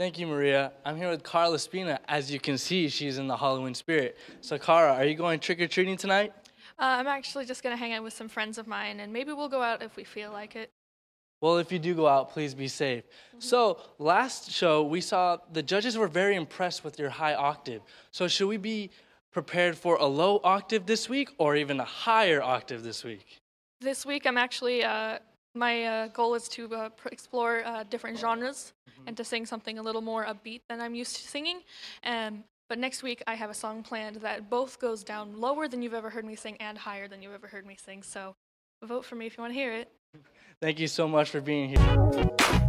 Thank you, Maria. I'm here with Cara Spina. As you can see, she's in the Halloween spirit. So, Cara, are you going trick or treating tonight? Uh, I'm actually just going to hang out with some friends of mine, and maybe we'll go out if we feel like it. Well, if you do go out, please be safe. So, last show, we saw the judges were very impressed with your high octave. So, should we be prepared for a low octave this week or even a higher octave this week? This week, I'm actually, uh, my uh, goal is to uh, pr- explore uh, different genres and to sing something a little more upbeat than I'm used to singing. Um, but next week, I have a song planned that both goes down lower than you've ever heard me sing and higher than you've ever heard me sing. So vote for me if you want to hear it. Thank you so much for being here.